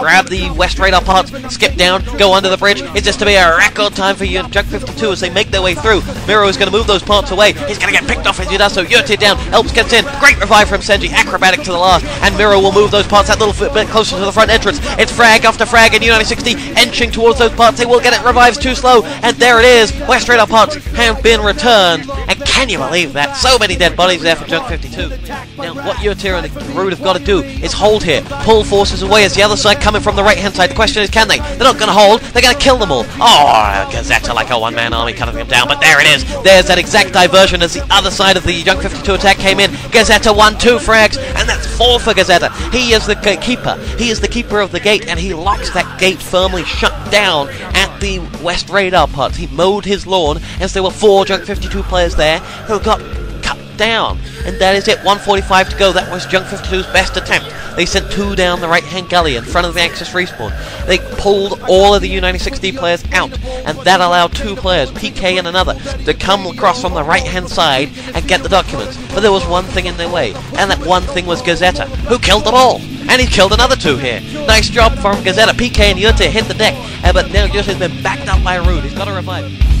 Grab the West Radar parts, skip down, go under the bridge. Is this to be a record time for you Junk 52 as they make their way through? Miro is going to move those parts away. He's going to get picked off as he does so. Yurte down, Elps gets in. Great revive from Senji, acrobatic to the last. And Miro will move those parts that little bit closer to the front entrance. It's frag after frag and U96D inching towards those parts. They will get it. Revives too slow. And there it is. West Radar parts have been returned. And can you believe that? So many dead bodies there for Junk 52. Now, what Yurte and the Root have got to do is hold here. Pull forces away as the other side coming from the right hand side. The question is, can they? They're not going to hold. They're going to kill them all. Oh, Gazetta like a one man army cutting them down. But there it is. There's that exact diversion as the other side of the Junk 52 attack came in. Gazetta 1-2 frags, and four for Gazetta. He is the keeper. He is the keeper of the gate, and he locks that gate firmly shut down at the West Radar parts. He mowed his lawn as there were four Junk 52 players there who got down. And that is it, 145 to go. That was Junk 52's best attempt. They sent two down the right hand gully in front of the Axis respawn. They pulled all of the U96D players out, and that allowed two players, PK and another, to come across from the right hand side and get the documents. But there was one thing in their way, and that one thing was Gazetta, who killed them all. And he killed another two here. Nice job from Gazetta. PK and Yurte hit the deck, uh, but now Yurte has been backed up by Rude. He's got to revive.